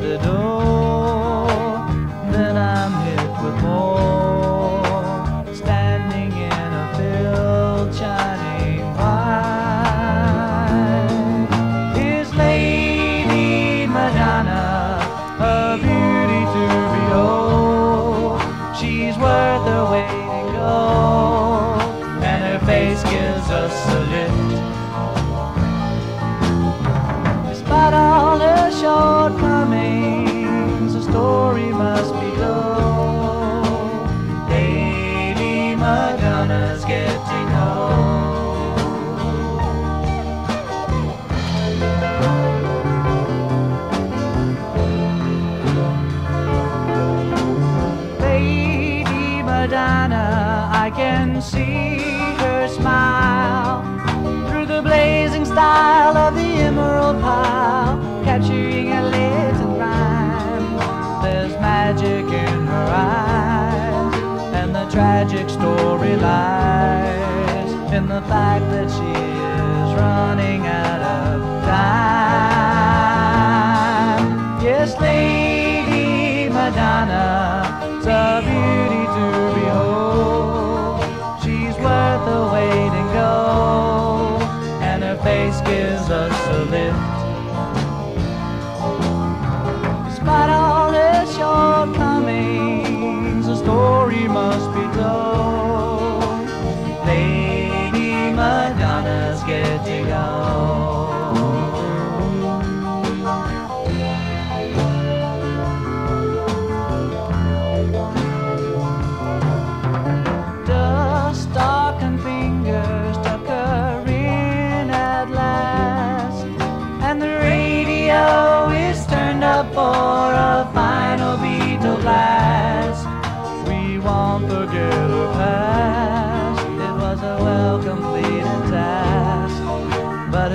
the door. Then I'm hit with more. Standing in a field shining bright. Is Lady Madonna a beauty to behold? She's story must be told. Lady Madonna's getting old. Lady Madonna, I can see. tragic story lies in the fact that she is running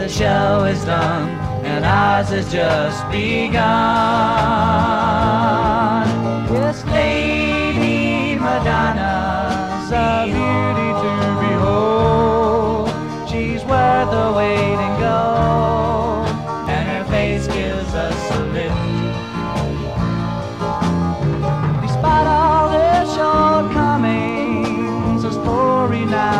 the show is done and ours has just begun. Yes, Lady Madonna's a beauty to behold. She's worth the wait and and her face gives us a lift. Despite all their shortcomings, a story now.